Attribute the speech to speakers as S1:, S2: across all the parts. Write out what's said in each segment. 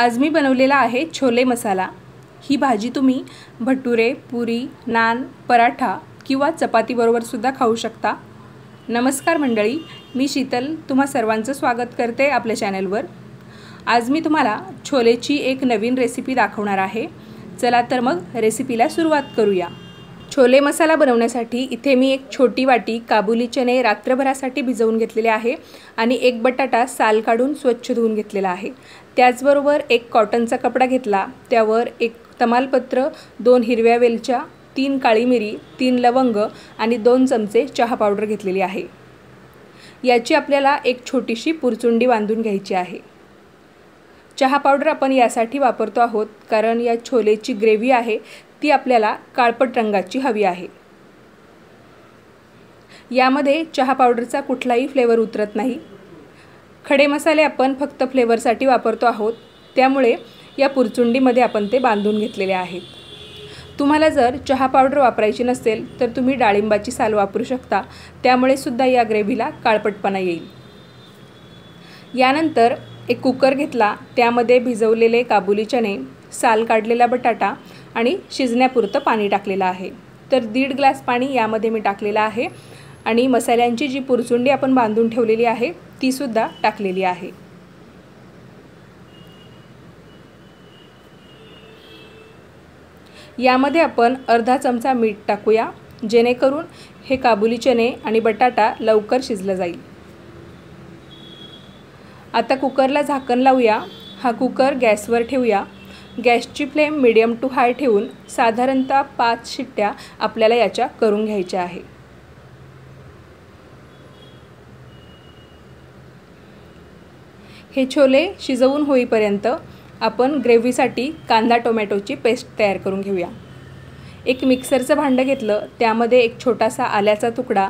S1: आज मी बनवलेला आहे छोले मसाला. ही भाजी तुम्ही भटुरे पुरी नान पराठा किंवा चपातीबरोबरसुद्धा खाऊ शकता. नमस्कार मंडळी मी शीतल. तुम्हा सर्वांचं स्वागत करते आपल्या चॅनलवर. आज मी तुम्हाला छोलेची एक नवीन रेसिपी दाखवणार आहे. चला तर मग रेसिपीला सुरुवात करूया. छोले मसाला बनवण्यासाठी इथे मी एक छोटी वाटी काबुली चणे रात्रभरासाठी भिजवून घेतलेले आहे आणि एक बटाटा साल काढून स्वच्छ धुवून घेतलेला आहे. त्याचबरोबर एक कॉटनचा कपडा घेतला त्यावर एक तमालपत्र दोन हिरव्या वेलच्या तीन काळी मिरी तीन लवंग आणि दोन चमचे चहा पावडर घेतलेली आहे. याची आपल्याला एक छोटीशी पुरचुंडी बांधून घ्यायची आहे. चहा पावडर आपण यासाठी वापरतो आहोत कारण या छोलेची ग्रेव्ही आहे ती आपल्याला काळपट रंगाची हवी आहे. यामध्ये चहा पावडरचा कुठलाही फ्लेवर उतरत नाही. खडे मसाले आपण फक्त फ्लेवरसाठी वापरतो आहोत त्यामुळे या पुरचुंडीमध्ये आपण ते बांधून घेतलेले आहेत. तुम्हाला जर चहा पावडर वापरायची नसेल तर तुम्ही डाळिंबाची साल वापरू शकता त्यामुळे सुद्धा या ग्रेव्हीला काळपटपणा येईल. यानंतर एक कुकर घेतला त्यामध्ये भिजवलेले काबुली चणे साल काढलेला बटाटा आणि शिजण्यापुरतं पाणी टाकलेलं आहे. तर दीड ग्लास पाणी यामध्ये मी टाकलेलं आहे आणि मसाल्यांची जी पुरचुंडी आपण बांधून ठेवलेली आहे तीसुद्धा टाकलेली आहे. यामध्ये आपण अर्धा चमचा मीठ टाकूया जेणेकरून हे काबुली चणे आणि बटाटा लवकर शिजलं जाईल. आता कुकरला झाकण लावूया. हा कुकर गॅसवर ठेवूया. गॅसची फ्लेम मिडियम टू हाय ठेवून साधारणतः पाच शिट्ट्या आपल्याला याच्या करून घ्यायच्या आहे. हे छोले शिजवून होईपर्यंत आपण ग्रेव्हीसाठी कांदा टोमॅटोची पेस्ट तयार करून घेऊया. एक मिक्सरचं भांडं घेतलं त्यामध्ये एक छोटासा आल्याचा तुकडा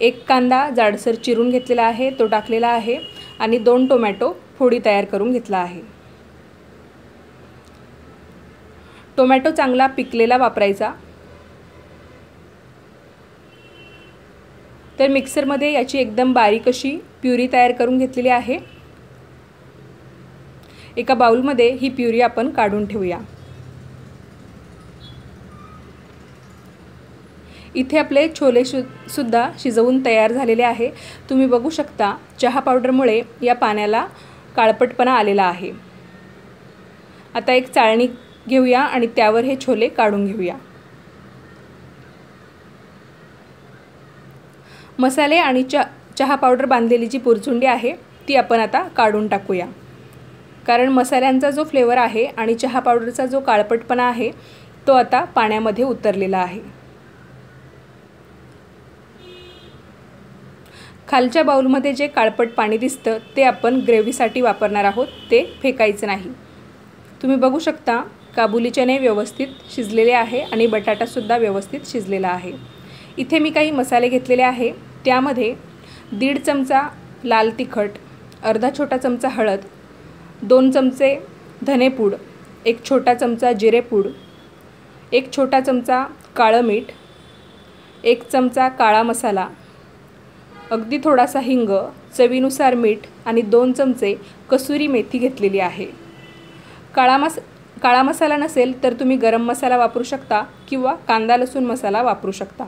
S1: एक कांदा जाडसर चिरून घेतलेला आहे तो टाकलेला आहे आणि दोन टोमॅटो फोडी तयार करून घेतला आहे. टोमॅटो चांगला पिकलेला वापरायचा. तर मिक्सरमध्ये याची एकदम बारीक अशी प्युरी तयार करून घेतलेली आहे. एका बाउलमध्ये ही प्युरी आपण काढून ठेवूया. इथे आपले छोले शु सुद्धा शिजवून तयार झालेले आहे. तुम्ही बघू शकता चहा पावडरमुळे या पाण्याला काळपटपणा आलेला आहे. आता एक चाळणी घेऊया आणि त्यावर हे छोले काढून घेऊया. मसाले आणि च चहा पावडर बांधलेली जी पुरचुंडी आहे ती आपण आता काढून टाकूया. कारण मसाल्यांचा जो फ्लेवर आहे आणि चहा पावडरचा जो काळपटपणा आहे तो आता पाण्यामध्ये उतरलेला आहे. खालच्या बाऊलमध्ये जे काळपट पाणी दिसतं ते आपण ग्रेव्हीसाठी वापरणार आहोत ते फेकायचं नाही. तुम्ही बघू शकता काबुली चणे व्यवस्थित शिजलेले आहे आणि बटाटासुद्धा व्यवस्थित शिजलेला आहे. इथे मी काही मसाले घेतलेले आहे. त्यामध्ये दीड चमचा लाल तिखट अर्धा छोटा चमचा हळद दोन चमचे धनेपूड एक छोटा चमचा जिरेपूड एक छोटा चमचा काळं मीठ एक चमचा काळा मसाला अगदी थोडासा हिंग चवीनुसार मीठ आणि दोन चमचे कसुरी मेथी घेतलेली आहे. काळा मस काळा मसाला नसेल तर तुम्ही गरम मसाला वापरू शकता किंवा कांदा लसूण मसाला वापरू शकता.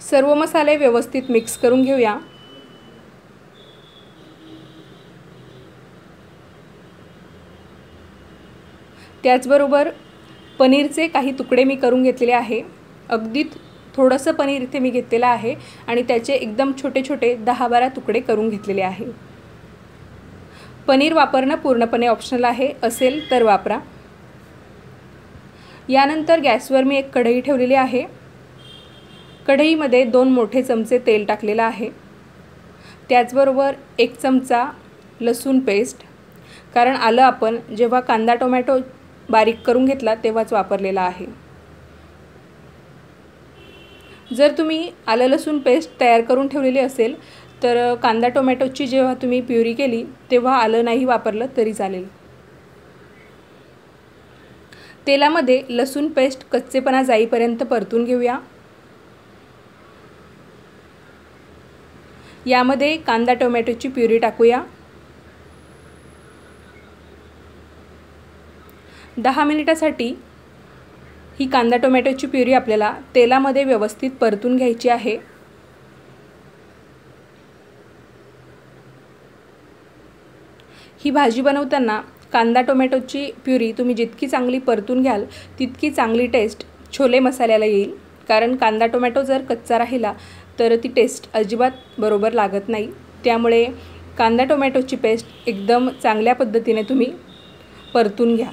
S1: सर्व मसाले व्यवस्थित मिक्स करून घेऊया. त्याचबरोबर पनीरचे काही तुकडे मी करून घेतलेले आहे. अगदी थोडंसं पनीर इथे मी घेतलेलं आहे आणि त्याचे एकदम छोटे छोटे दहा बारा तुकडे करून घेतलेले आहे. पनीर वापरणं पूर्णपणे ऑप्शनल आहे. असेल तर वापरा. यानंतर गॅसवर मी एक कढई ठेवलेली आहे. कढईमध्ये दोन मोठे चमचे तेल टाकलेलं आहे. त्याचबरोबर एक चमचा लसूण पेस्ट कारण आलं आपण जेव्हा कांदा टोमॅटो बारीक करून घेतला तेव्हाच वापरलेला आहे. जर तुम्ही आलं लसूण पेस्ट तयार करून ठेवलेली असेल तर कांदा टोमॅटोची जेव्हा तुम्ही प्युरी केली तेव्हा आलं नाही वापरलं तरी चालेल. तेलामध्ये लसूण पेस्ट कच्चेपणा जाईपर्यंत परतून घेऊया. यामध्ये कांदा टोमॅटोची प्युरी टाकूया. दहा मिनिटासाठी ही कांदा टोमॅटोची प्युरी आपल्याला तेलामध्ये व्यवस्थित परतून घ्यायची आहे. ही भाजी बनवताना कांदा टोमॅटोची प्युरी तुम्ही जितकी चांगली परतून घ्याल तितकी चांगली टेस्ट छोले मसाल्याला येईल. कारण कांदा टोमॅटो जर कच्चा राहिला तर ती टेस्ट अजिबात बरोबर लागत नाही. त्यामुळे कांदा टोमॅटोची पेस्ट एकदम चांगल्या पद्धतीने तुम्ही परतून घ्या.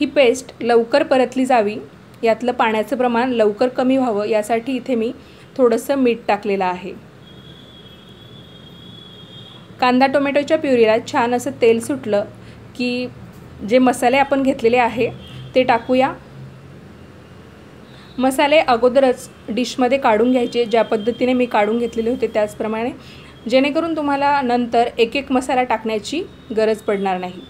S1: ही पेस्ट लवकर परतली जावी. यातलं पाण्याचं प्रमाण लवकर कमी व्हावं यासाठी इथे मी थोडंसं मीठ टाकलेलं आहे. कांदा टोमॅटोच्या प्युरीला छान असं तेल सुटलं की जे मसाले आपण घेतलेले आहे ते टाकूया. मसाले अगोदरच डिशमध्ये काढून घ्यायचे ज्या पद्धतीने मी काढून घेतलेले होते त्याचप्रमाणे. जेणेकरून तुम्हाला नंतर एक एक मसाला टाकण्याची गरज पडणार नाही.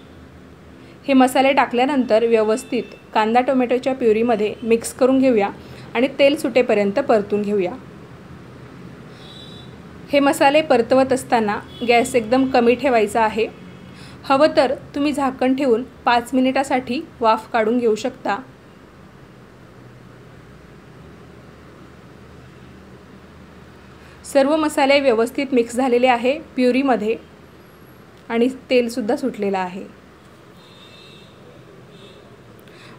S1: हे मसाले टाकल्यानंतर व्यवस्थित कांदा टोमॅटोच्या प्युरीमध्ये मिक्स करून घेऊया आणि तेल सुटेपर्यंत परतून घेऊया. हे मसाले परतवत असताना गॅस एकदम कमी ठेवायचा आहे. हवं तर तुम्ही झाकण ठेवून पाच मिनिटासाठी वाफ काढून घेऊ शकता. सर्व मसाले व्यवस्थित मिक्स झालेले आहे प्युरीमध्ये आणि तेलसुद्धा सुटलेलं आहे.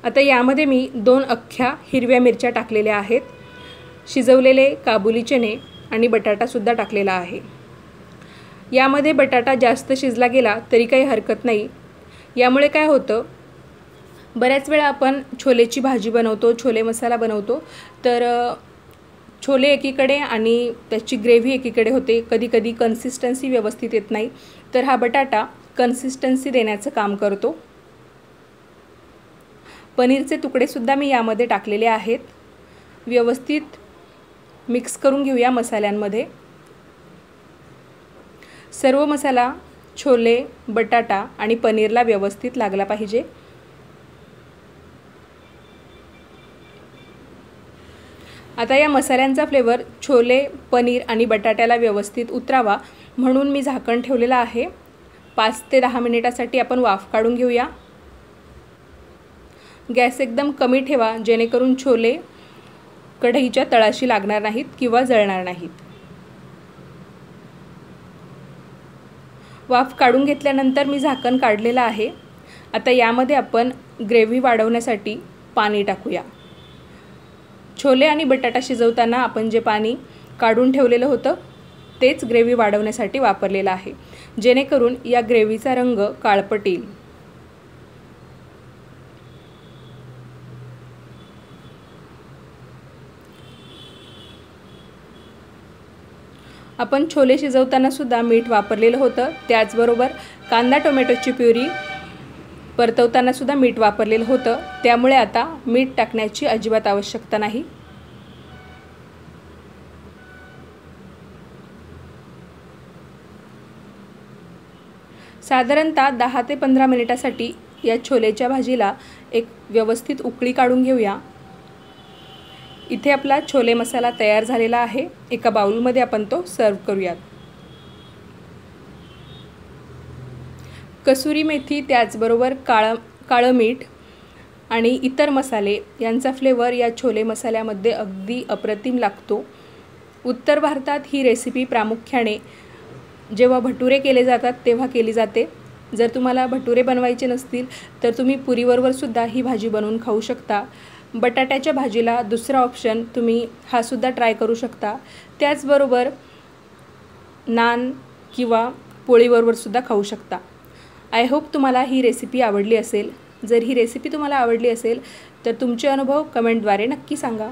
S1: आता यामध्ये मी दोन अख्ख्या हिरव्या मिरच्या टाकलेल्या आहेत. शिजवलेले काबुली चणे आणि बटाटासुद्धा टाकलेला आहे. यामध्ये बटाटा जास्त शिजला गेला तरी काही हरकत नाही. यामुळे काय होतं? बऱ्याच वेळा आपण छोलेची भाजी बनवतो छोले मसाला बनवतो तर छोले एकीकडे आणि त्याची ग्रेव्ही एकीकडे होते. कधी कधी कन्सिस्टन्सी व्यवस्थित येत नाही. तर हा बटाटा कन्सिस्टन्सी देण्याचं काम करतो. पनीरचे तुकडेसुद्धा मी यामध्ये टाकलेले आहेत. व्यवस्थित मिक्स करून घेऊया मसाल्यांमध्ये. सर्व मसाला छोले बटाटा आणि पनीरला व्यवस्थित लागला पाहिजे. आता या मसाल्यांचा फ्लेवर छोले पनीर आणि बटाट्याला व्यवस्थित उतरावा म्हणून मी झाकण ठेवलेलं आहे. पाच ते दहा मिनिटासाठी आपण वाफ काढून घेऊया. गॅस एकदम कमी ठेवा जेणेकरून छोले कढईच्या तळाशी लागणार नाहीत किंवा जळणार नाहीत. वाफ काढून घेतल्यानंतर मी झाकण काढलेलं आहे. आता यामध्ये आपण ग्रेव्ही वाढवण्यासाठी पाणी टाकूया. छोले आणि बटाटा शिजवताना आपण जे पाणी काढून ठेवलेलं होतं तेच ग्रेव्ही वाढवण्यासाठी वापरलेलं आहे. जेणेकरून या ग्रेव्हीचा रंग काळपट येईल आपण छोले शिजवतानासुद्धा मीठ वापरलेलं होतं. त्याचबरोबर कांदा टोमॅटोची प्युरी परतवतानासुद्धा मीठ वापरलेलं होतं. त्यामुळे आता मीठ टाकण्याची अजिबात आवश्यकता नाही. साधारणतः दहा ते पंधरा मिनिटासाठी या छोलेच्या भाजीला एक व्यवस्थित उकळी काढून घेऊया. इथे आपला छोले मसाला तयार झालेला आहे. एका बाउलमध्ये आपण तो सर्व करूयात. कसुरी मेथी त्याचबरोबर काळं काळं मीठ आणि इतर मसाले यांचा फ्लेवर या छोले मसाल्यामध्ये अगदी अप्रतिम लागतो. उत्तर भारतात ही रेसिपी प्रामुख्याने जेव्हा भटुरे केले जातात तेव्हा केली जाते. जर तुम्हाला भटुरे बनवायचे नसतील तर तुम्ही पुरीबरोबरसुद्धा ही भाजी बनवून खाऊ शकता. बटाट्याच्या भाजीला दुसरा ऑप्शन तुम्ही हा सुद्धा ट्राय करू शकता. त्याचबरोबर नान किंवा पोळीबरोबरसुद्धा खाऊ शकता. आय होप तुम्हाला ही रेसिपी आवडली असेल. जर ही रेसिपी तुम्हाला आवडली असेल तर तुमचे अनुभव कमेंटद्वारे नक्की सांगा.